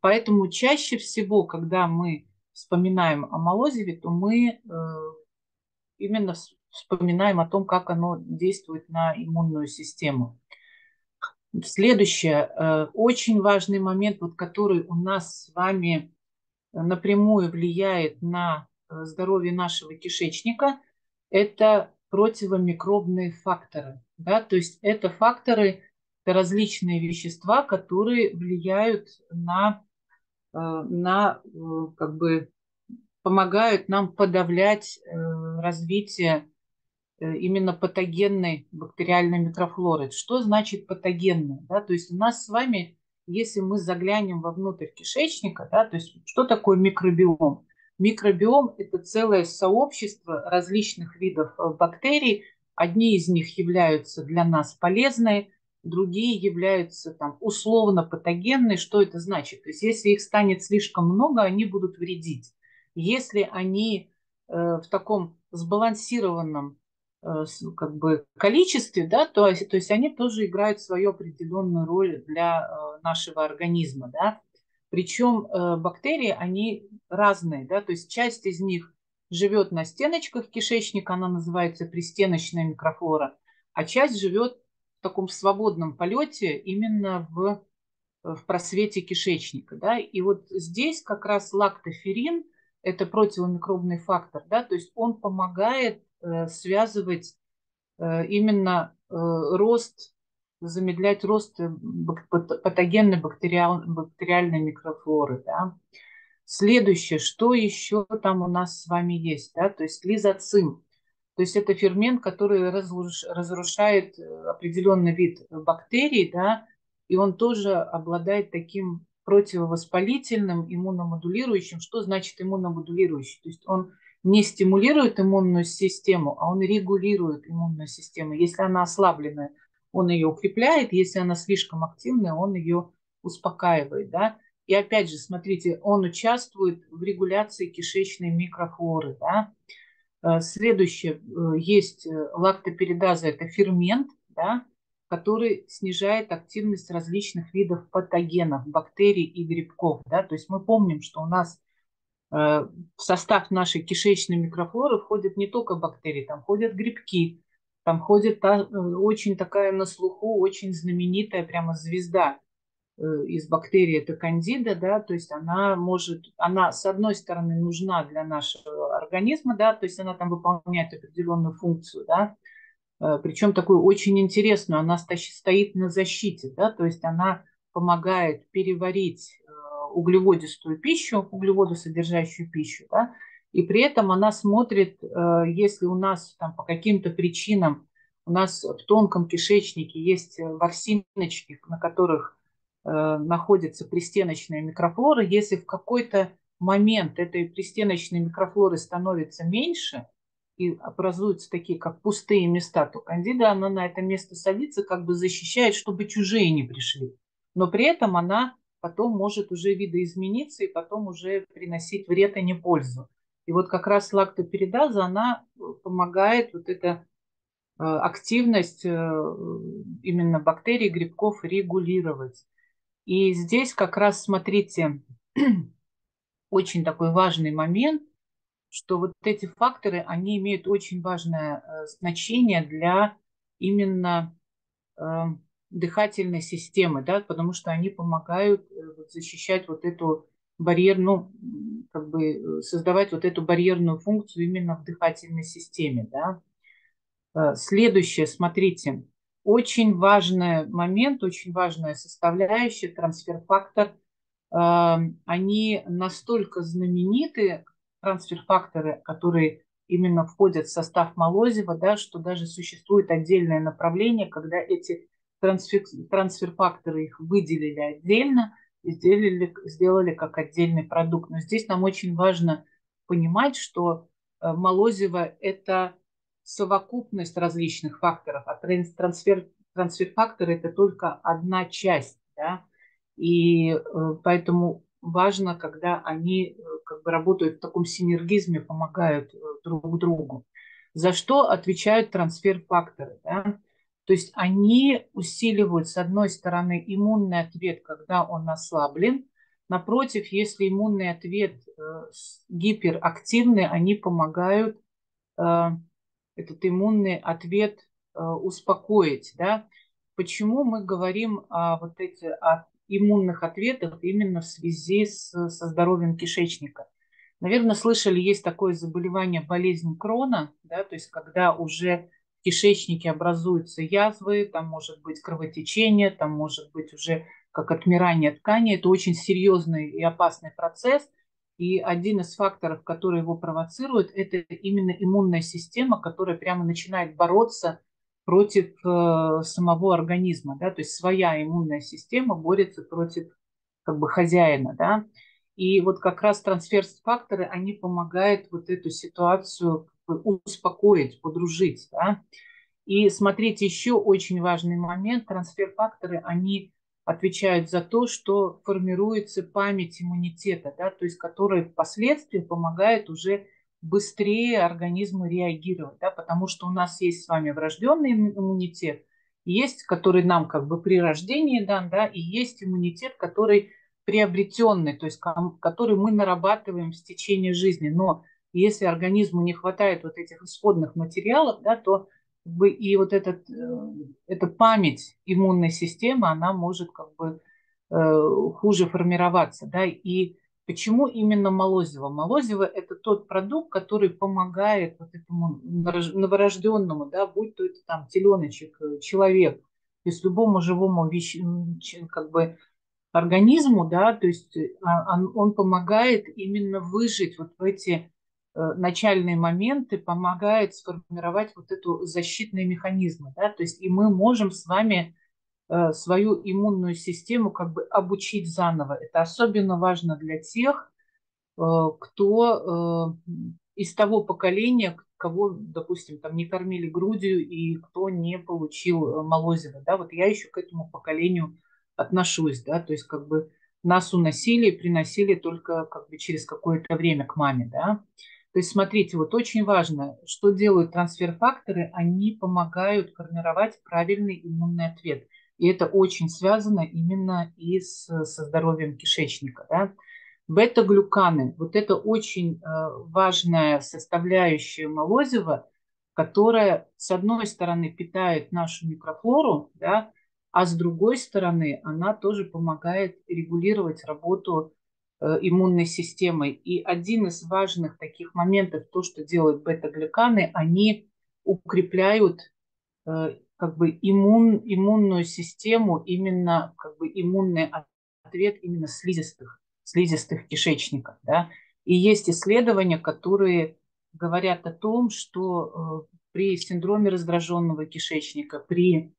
поэтому чаще всего, когда мы вспоминаем о молозиве, то мы именно вспоминаем о том, как оно действует на иммунную систему. Следующее, очень важный момент, вот, который у нас с вами напрямую влияет на здоровье нашего кишечника, это противомикробные факторы. Да? То есть это факторы, это различные вещества, которые влияют на, на как бы помогают нам подавлять развитие Э, именно патогенной бактериальной микрофлоры. Что значит патогенная? Да? То есть у нас с вами, если мы заглянем вовнутрь кишечника, да, то есть что такое микробиом? Микробиом – это целое сообщество различных видов э, бактерий. Одни из них являются для нас полезные, другие являются там, условно патогенные. Что это значит? То есть если их станет слишком много, они будут вредить. Если они э, в таком сбалансированном как бы количестве, да, то, то есть они тоже играют свою определенную роль для э, нашего организма, да. Причем э, бактерии, они разные, да, то есть часть из них живет на стеночках кишечника, она называется пристеночная микрофлора, а часть живет в таком свободном полете именно в, в просвете кишечника, да, и вот здесь как раз лактоферин, это противомикробный фактор, да, то есть он помогает Э, связывать э, именно э, рост, замедлять рост патогенной бактериал, бактериальной микрофлоры. Да. Следующее, что еще там у нас с вами есть, да, то есть лизоцим. То есть это фермент, который разрушает определенный вид бактерий, да, и он тоже обладает таким противовоспалительным, иммуномодулирующим. Что значит иммуномодулирующий? То есть он не стимулирует иммунную систему, а он регулирует иммунную систему. Если она ослабленная, он ее укрепляет, если она слишком активная, он ее успокаивает. Да? И опять же, смотрите, он участвует в регуляции кишечной микрофлоры. Да? Э, следующее, э, есть э, лактоперидаза, это фермент, да, который снижает активность различных видов патогенов, бактерий и грибков. Да? То есть мы помним, что у нас в состав нашей кишечной микрофлоры входят не только бактерии, там ходят грибки, там ходит та, э, очень такая на слуху, очень знаменитая прямо звезда э, из бактерий, это кандида, да, то есть она может, она с одной стороны нужна для нашего организма, да, то есть она там выполняет определенную функцию, да, причем такую очень интересную, она стоит на защите, да, то есть она помогает переварить углеводистую пищу, углеводосодержащую пищу, да, и при этом она смотрит, э, если у нас там по каким-то причинам у нас в тонком кишечнике есть ворсиночки, на которых э, находится пристеночная микрофлора, если в какой-то момент этой пристеночной микрофлоры становится меньше и образуются такие как пустые места, то кандида она на это место садится, как бы защищает, чтобы чужие не пришли. Но при этом она потом может уже видоизмениться и потом уже приносить вред, а не пользу. И вот как раз лактоперидаза, она э, помогает вот эта э, активность э, именно бактерий, грибков регулировать. И здесь как раз, смотрите, очень такой важный момент, что вот эти факторы, они имеют очень важное значение для именно дыхательной системы, да, потому что они помогают э, защищать вот эту барьерную, как бы э, создавать вот эту барьерную функцию именно в дыхательной системе, да. Э, следующее, смотрите, очень важный момент, очень важная составляющая, трансфер-фактор. Они настолько знамениты, трансфер-факторы, которые именно входят в состав молозива, да, что даже существует отдельное направление, когда эти трансфер, трансфер-факторы их выделили отдельно и сделали, сделали как отдельный продукт. Но здесь нам очень важно понимать, что э, молозиво – это совокупность различных факторов, а трансфер, трансфер-факторы – это только одна часть. Да? И э, поэтому важно, когда они э, как бы работают в таком синергизме, помогают друг другу. За что отвечают трансфер-факторы? Да? То есть они усиливают, с одной стороны, иммунный ответ, когда он ослаблен, Напротив, если иммунный ответ гиперактивный, они помогают этот иммунный ответ успокоить. Да? Почему мы говорим о вот эти о иммунных ответах именно в связи с, со здоровьем кишечника? Наверное, слышали, есть такое заболевание, болезнь Крона, да, то есть когда уже в кишечнике образуются язвы, там может быть кровотечение, там может быть уже как отмирание ткани. Это очень серьезный и опасный процесс. И один из факторов, который его провоцирует, это именно иммунная система, которая прямо начинает бороться против э, самого организма, да, то есть своя иммунная система борется против как бы хозяина, да, и вот как раз трансфер-факторы, они помогают вот эту ситуацию успокоить, подружить, да. И смотрите, еще очень важный момент, трансфер-факторы, они отвечают за то, что формируется память иммунитета, да, то есть которая впоследствии помогает уже быстрее организму реагировать, да, потому что у нас есть с вами врожденный иммунитет, есть, который нам как бы при рождении дан, да, и есть иммунитет, который приобретенный, то есть который мы нарабатываем в течение жизни. Но если организму не хватает вот этих исходных материалов, да, то как бы и вот этот, э, эта память иммунной системы, она может как бы э, хуже формироваться. Да, и Почему именно молозиво? Молозиво – это тот продукт, который помогает вот этому новорожденному, да, будь то это там теленочек, э, человек, то есть любому живому вещи, как бы организму, да, то есть он, э, он помогает именно выжить вот в эти начальные моменты, помогает сформировать вот эту защитные механизмы, да, то есть и мы можем с вами Э, свою иммунную систему как бы обучить заново. Это особенно важно для тех, э, кто э, из того поколения, кого, допустим, там не кормили грудью и кто не получил молозиво. Да? Вот я еще к этому поколению отношусь, да, то есть как бы нас уносили приносили только как бы через какое-то время к маме, да. То есть смотрите, вот очень важно, что делают трансфер-факторы, они помогают формировать правильный иммунный ответ – и это очень связано именно и с, со здоровьем кишечника. Да? Бета-глюканы – вот это очень э, важная составляющая молозива, которая, с одной стороны, питает нашу микрофлору, да, а с другой стороны, она тоже помогает регулировать работу иммунной системы. И один из важных таких моментов, то, что делают бета-глюканы, они укрепляют э, как бы иммун, иммунную систему, именно как бы иммунный ответ именно слизистых, слизистых кишечников. Да? И есть исследования, которые говорят о том, что э, при синдроме раздраженного кишечника, при э,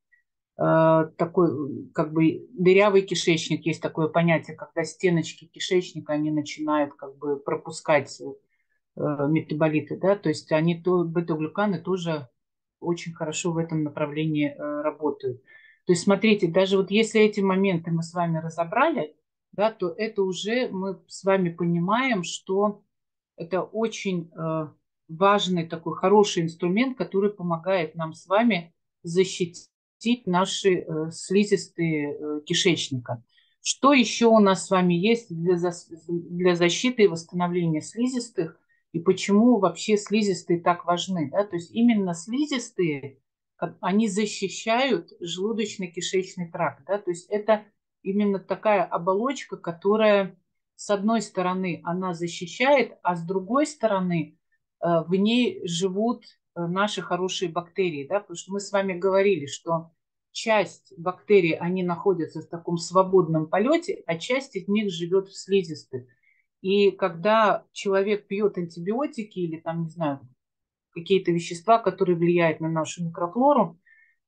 такой как бы дырявый кишечник, есть такое понятие, когда стеночки кишечника, они начинают как бы пропускать э, метаболиты, да, то есть они то, бета-глюканы тоже очень хорошо в этом направлении э, работают. То есть, смотрите, даже вот если эти моменты мы с вами разобрали, да, то это уже мы с вами понимаем, что это очень э, важный такой хороший инструмент, который помогает нам с вами защитить наши э, слизистые кишечника. Что еще у нас с вами есть для, для защиты и восстановления слизистых? и почему вообще слизистые так важны. Да? То есть именно слизистые, они защищают желудочно-кишечный тракт. Да? То есть это именно такая оболочка, которая с одной стороны она защищает, а с другой стороны э, в ней живут э, наши хорошие бактерии. Да? Потому что мы с вами говорили, что часть бактерий, они находятся в таком свободном полете, а часть из них живет в слизистых. И когда человек пьет антибиотики или там, не знаю, какие-то вещества, которые влияют на нашу микрофлору,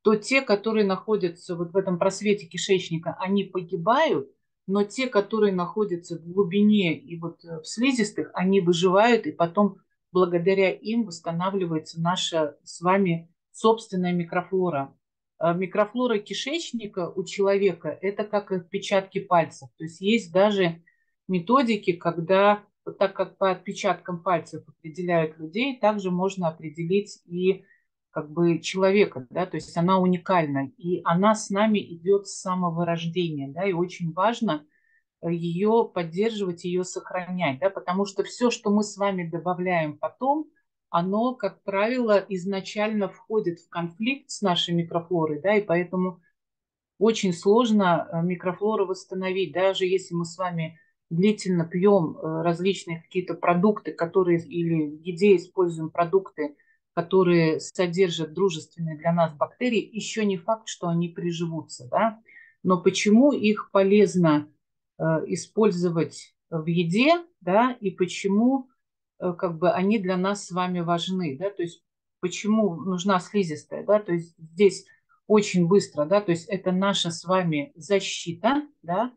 то те, которые находятся вот в этом просвете кишечника, они погибают, но те, которые находятся в глубине и вот э, в слизистых, они выживают, и потом благодаря им восстанавливается наша с вами собственная микрофлора. А микрофлора кишечника у человека – это как отпечатки пальцев. То есть есть даже методики, когда, так как по отпечаткам пальцев определяют людей, также можно определить и как бы человека, да, то есть она уникальна, и она с нами идет с самого рождения, да, и очень важно ее поддерживать, ее сохранять, да, потому что все, что мы с вами добавляем потом, оно, как правило, изначально входит в конфликт с нашей микрофлорой, да, и поэтому очень сложно э, микрофлору восстановить, даже если мы с вами длительно пьем э, различные какие-то продукты, которые или в еде используем продукты, которые содержат дружественные для нас бактерии, еще не факт, что они приживутся, да. Но почему их полезно использовать в еде, да, и почему э, как бы они для нас с вами важны, да, то есть почему нужна слизистая, да, то есть здесь очень быстро, да, то есть это наша с вами защита, да,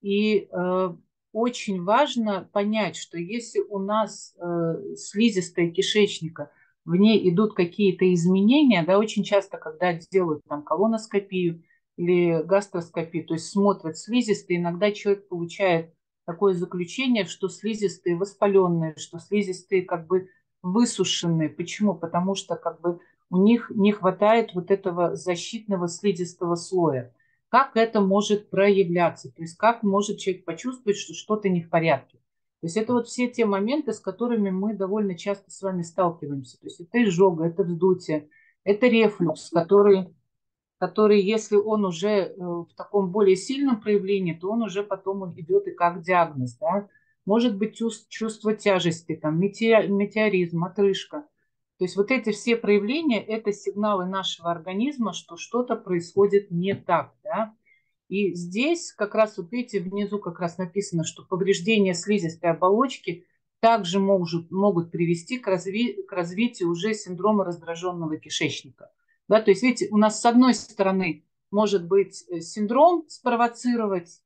и э, очень важно понять, что если у нас э, слизистая кишечника, в ней идут какие-то изменения, да, очень часто, когда делают там колоноскопию или гастроскопию, то есть смотрят слизистые, иногда человек получает такое заключение, что слизистые воспаленные, что слизистые как бы высушенные. Почему? Потому что как бы у них не хватает вот этого защитного слизистого слоя как это может проявляться, то есть как может человек почувствовать, что что-то не в порядке. То есть это вот все те моменты, с которыми мы довольно часто с вами сталкиваемся. То есть это изжога, это вздутие, это рефлюкс, который, который если он уже э, в таком более сильном проявлении, то он уже потом идет и как диагноз. Да? Может быть чувство, тяжести, там, метеоризм, отрыжка – то есть вот эти все проявления – это сигналы нашего организма, что что-то происходит не так. Да? И здесь как раз, вот видите, внизу как раз написано, что повреждения слизистой оболочки также могут, могут привести к, разви, к развитию уже синдрома раздраженного кишечника. Да? То есть, видите, у нас с одной стороны может быть э, синдром спровоцировать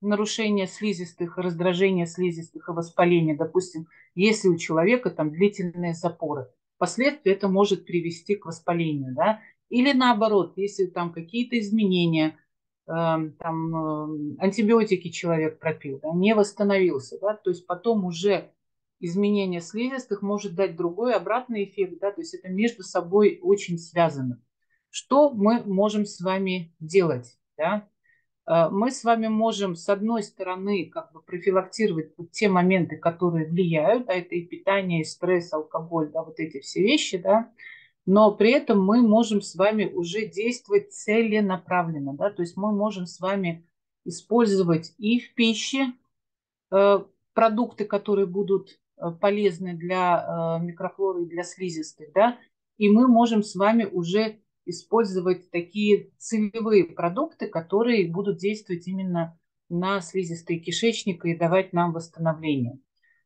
нарушение слизистых, раздражение слизистых и воспаление, допустим, если у человека там длительные запоры впоследствии это может привести к воспалению, да, или наоборот, если там какие-то изменения, э, там э, антибиотики человек пропил, да, не восстановился, да, то есть потом уже изменение слизистых может дать другой обратный эффект, да, то есть это между собой очень связано. Что мы можем с вами делать, да? Э, мы с вами можем, с одной стороны, как бы профилактировать те моменты, которые влияют, а это и питание, и стресс, алкоголь, да, вот эти все вещи, да, но при этом мы можем с вами уже действовать целенаправленно, да, то есть мы можем с вами использовать и в пище э, продукты, которые будут э, полезны для микрофлоры и для слизистых, да, и мы можем с вами уже использовать такие целевые продукты, которые будут действовать именно на слизистые кишечника и давать нам восстановление.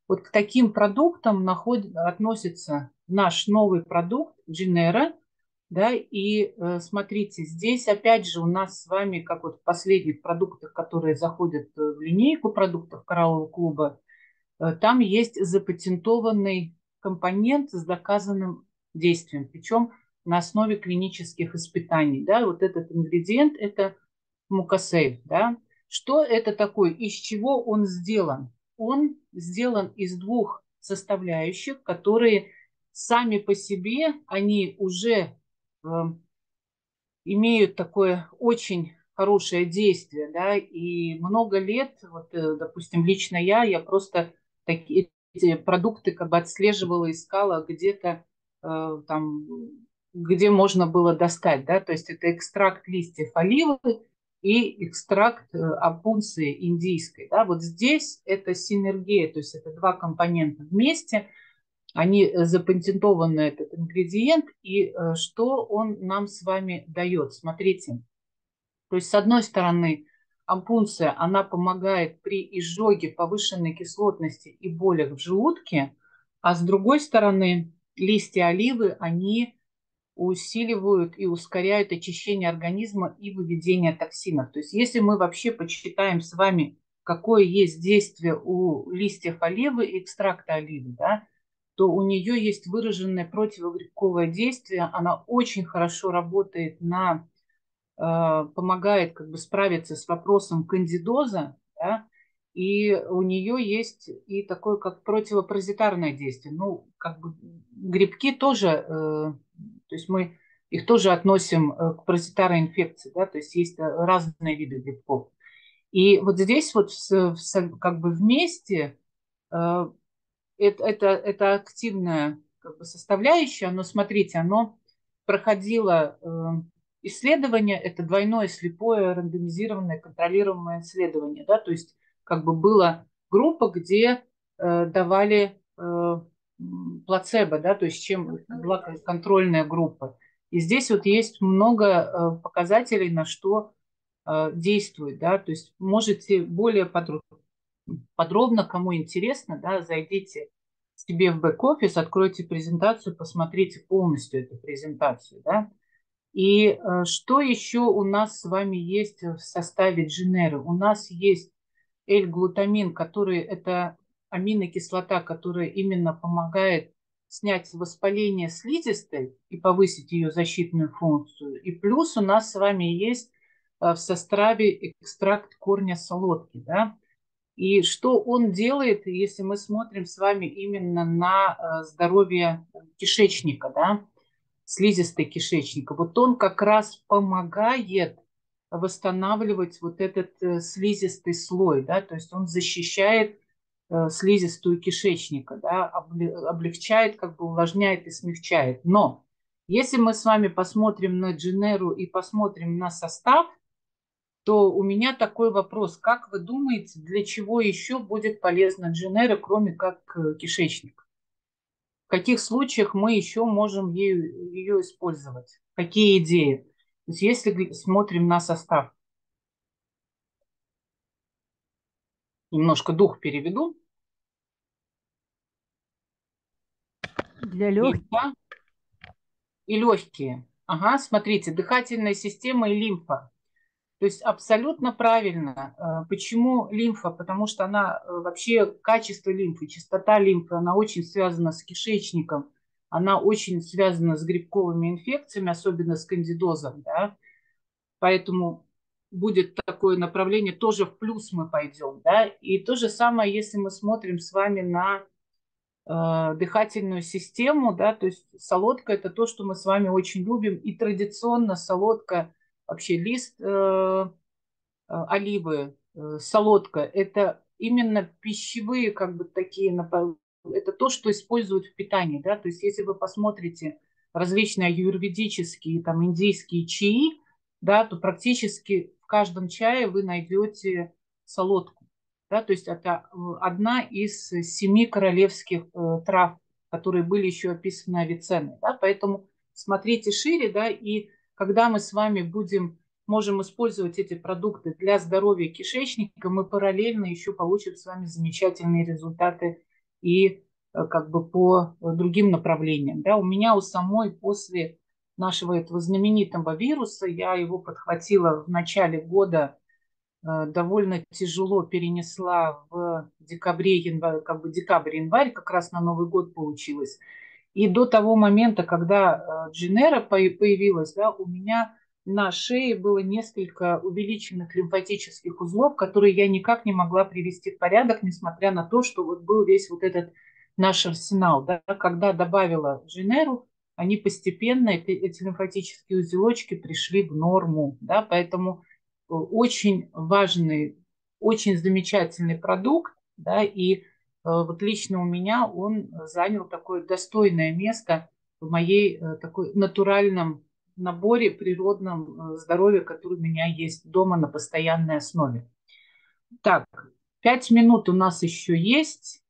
Вот к таким продуктам наход... относится наш новый продукт Genera. Да, и э, смотрите, здесь опять же у нас с вами, как вот в последних продуктах, которые заходят в линейку продуктов Кораллового клуба, э, там есть запатентованный компонент с доказанным действием. Причем на основе клинических испытаний. Да? Вот этот ингредиент – это мукосейв. Да? Что это такое? Из чего он сделан? Он сделан из двух составляющих, которые сами по себе, они уже э, имеют такое очень хорошее действие, да, и много лет, вот, э, допустим, лично я, я просто такие эти продукты как бы отслеживала, искала где-то э, там где можно было достать, да, то есть это экстракт листьев оливы и экстракт э, опунции индийской, да, вот здесь это синергия, то есть это два компонента вместе, они э, запатентованы, этот ингредиент, и э, что он нам с вами дает, смотрите, то есть с одной стороны ампунция, она помогает при изжоге повышенной кислотности и болях в желудке, а с другой стороны листья оливы, они усиливают и ускоряют очищение организма и выведение токсинов. То есть если мы вообще почитаем с вами, какое есть действие у листьев оливы экстракта оливы, да, то у нее есть выраженное противогрибковое действие. Она очень хорошо работает на, э, помогает как бы справиться с вопросом кандидоза, да, и у нее есть и такое как противопаразитарное действие. Ну, как бы грибки тоже, э, то есть мы их тоже относим э, к паразитарной инфекции, да, то есть есть э, разные виды грибков. И вот здесь вот как бы вместе это, это, это активная как бы составляющая, но смотрите, оно проходило исследование, это двойное слепое рандомизированное контролируемое исследование, да, то есть как бы была группа, где э, давали э, плацебо, да, то есть чем была контрольная группа. И здесь вот есть много э, показателей, на что э, действует, да, то есть можете более подробно, подробно кому интересно, да, зайдите себе в бэк-офис, откройте презентацию, посмотрите полностью эту презентацию, да. И э, что еще у нас с вами есть в составе Дженеры? У нас есть L-глутамин, который это аминокислота, которая именно помогает снять воспаление слизистой и повысить ее защитную функцию. И плюс у нас с вами есть э, в составе экстракт корня солодки. Да? И что он делает, если мы смотрим с вами именно на э, здоровье кишечника, да? слизистой кишечника, вот он как раз помогает восстанавливать вот этот э, слизистый слой, да, то есть он защищает слизистую кишечника, да, облегчает, как бы увлажняет и смягчает. Но если мы с вами посмотрим на Дженеру и посмотрим на состав, то у меня такой вопрос. Как вы думаете, для чего еще будет полезна Дженера, кроме как э, кишечник? В каких случаях мы еще можем ее, ее использовать? Какие идеи? То есть если смотрим на состав, немножко дух переведу. Для легких. И легкие. Ага, смотрите, дыхательная система и лимфа. То есть абсолютно правильно. Э, почему лимфа? Потому что она э, вообще качество лимфы, частота лимфы, она очень связана с кишечником, она очень связана с грибковыми инфекциями, особенно с кандидозом. Да? Поэтому будет такое направление, тоже в плюс мы пойдем. Да? И то же самое, если мы смотрим с вами на дыхательную систему, да, то есть солодка – это то, что мы с вами очень любим, и традиционно солодка – вообще лист э, э, оливы, э, солодка, это именно пищевые как бы такие, это то, что используют в питании, да, то есть если вы посмотрите различные аюрведические, там, индийские чаи, да, то практически в каждом чае вы найдете солодку, да, то есть это одна из семи королевских э, трав, которые были еще описаны Авиценной, да, поэтому смотрите шире, да, и когда мы с вами будем, можем использовать эти продукты для здоровья кишечника, мы параллельно еще получим с вами замечательные результаты и э, как бы по другим направлениям. Да, у меня у самой после нашего этого знаменитого вируса, я его подхватила в начале года, э, довольно тяжело перенесла в декабре, январь, как бы декабрь-январь, как раз на Новый год получилось. И до того момента, когда э, Джинера появилась, да, у меня на шее было несколько увеличенных лимфатических узлов, которые я никак не могла привести в порядок, несмотря на то, что вот был весь вот этот наш арсенал. Да. Когда добавила Джинеру, они постепенно, эти, лимфатические узелочки пришли в норму. Да, поэтому э, очень важный, очень замечательный продукт, да, и Э, вот лично у меня он занял такое достойное место в моей э, такой натуральном наборе природном э, здоровья, который у меня есть дома на постоянной основе. Так, пять минут у нас еще есть.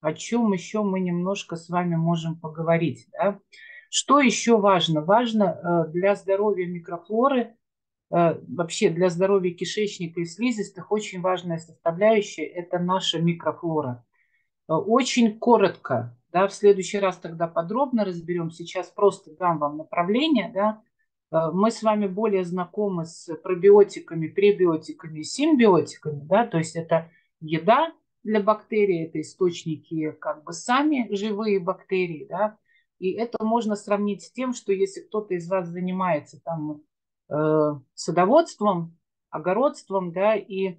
О чем еще мы немножко с вами можем поговорить. Да? Что еще важно? Важно для здоровья микрофлоры, вообще для здоровья кишечника и слизистых очень важная составляющая – это наша микрофлора. Э, очень коротко, да, в следующий раз тогда подробно разберем. Сейчас просто дам вам направление, да. Э, мы с вами более знакомы с пробиотиками, пребиотиками, симбиотиками, да, то есть это еда для бактерий, это источники как бы сами живые бактерии, да, и это можно сравнить с тем, что если кто-то из вас занимается там э, садоводством, огородством, да, и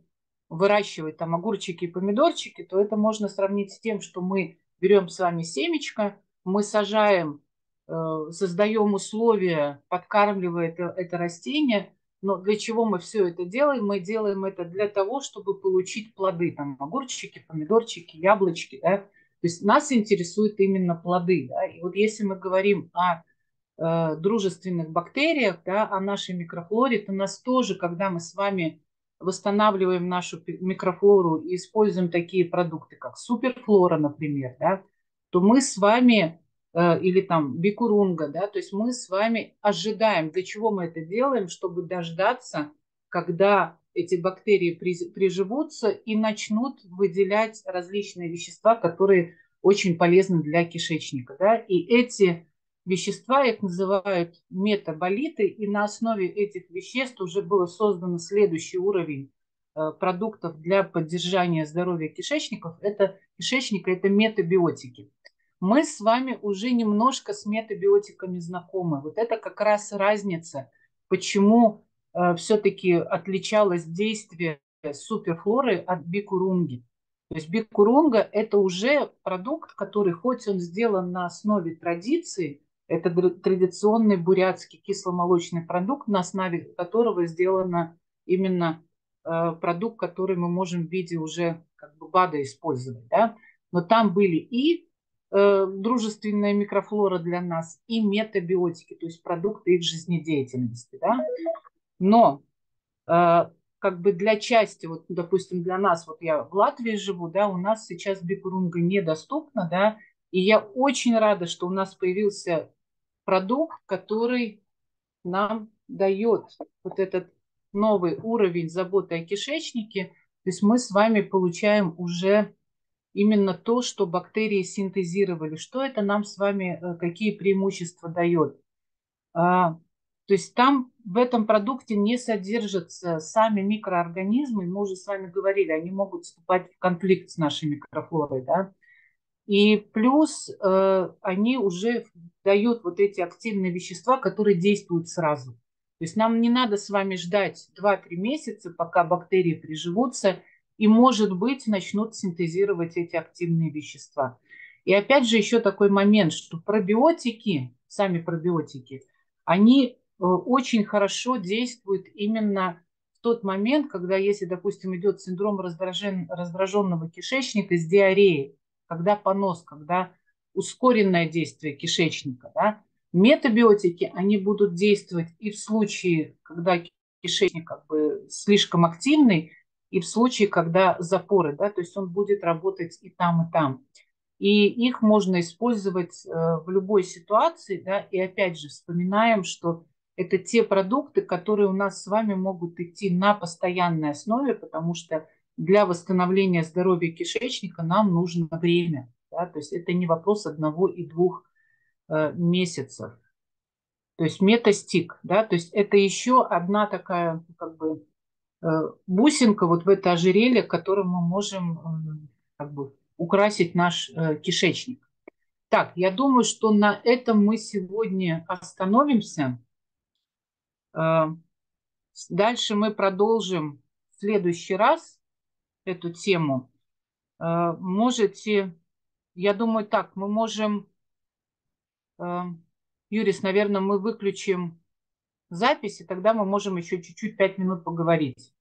выращивать там огурчики и помидорчики, то это можно сравнить с тем, что мы берем с вами семечко, мы сажаем, э, создаем условия, подкармливая это, это растение, Но для чего мы все это делаем? Мы делаем это для того, чтобы получить плоды, там огурчики, помидорчики, яблочки, да. То есть нас интересуют именно плоды, да. И вот если мы говорим о э, дружественных бактериях, да, о нашей микрофлоре, то нас тоже, когда мы с вами восстанавливаем нашу микрофлору и используем такие продукты, как суперфлора, например, да, то мы с вами Э, или там бикурунга, да, то есть мы с вами ожидаем, для чего мы это делаем, чтобы дождаться, когда эти бактерии приживутся и начнут выделять различные вещества, которые очень полезны для кишечника, да, и эти вещества, их называют метаболиты, и на основе этих веществ уже был создан следующий уровень э, продуктов для поддержания здоровья кишечников, это кишечника, это метабиотики мы с вами уже немножко с метабиотиками знакомы. Вот это как раз разница, почему э, все-таки отличалось действие суперфлоры от бикурунги. То есть бикурунга – это уже продукт, который, хоть он сделан на основе традиции, это традиционный бурятский кисломолочный продукт, на основе которого сделано именно э, продукт, который мы можем в виде уже как бы БАДа использовать. Да? Но там были и Э, дружественная микрофлора для нас и метабиотики, то есть продукты их жизнедеятельности. Да? Но э, как бы для части, вот, допустим, для нас, вот я в Латвии живу, да, у нас сейчас бикурунга недоступна, да, и я очень рада, что у нас появился продукт, который нам дает вот этот новый уровень заботы о кишечнике, то есть мы с вами получаем уже именно то, что бактерии синтезировали. Что это нам с вами, э, какие преимущества дает? А, то есть там в этом продукте не содержатся сами микроорганизмы, мы уже с вами говорили, они могут вступать в конфликт с нашей микрофлорой, да. И плюс э, они уже дают вот эти активные вещества, которые действуют сразу. То есть нам не надо с вами ждать 2-3 месяца, пока бактерии приживутся и, может быть, начнут синтезировать эти активные вещества. И опять же еще такой момент, что пробиотики, сами пробиотики, они э, очень хорошо действуют именно в тот момент, когда, если, допустим, идет синдром раздражен, раздраженного кишечника с диареей, когда понос, когда ускоренное действие кишечника, да, метабиотики, они будут действовать и в случае, когда кишечник как бы слишком активный, и в случае, когда запоры, да, то есть он будет работать и там, и там. И их можно использовать э, в любой ситуации, да, и опять же вспоминаем, что это те продукты, которые у нас с вами могут идти на постоянной основе, потому что для восстановления здоровья кишечника нам нужно время. Да? То есть это не вопрос одного и двух э, месяцев. То есть метастик, да, то есть это еще одна такая как бы Э, бусинка вот в это ожерелье, которым мы можем э, как бы, украсить наш э, кишечник. Так, я думаю, что на этом мы сегодня остановимся. Дальше мы продолжим в следующий раз эту тему. Можете, я думаю, так, мы можем, Юрис, наверное, мы выключим запись, и тогда мы можем еще чуть-чуть, пять минут поговорить.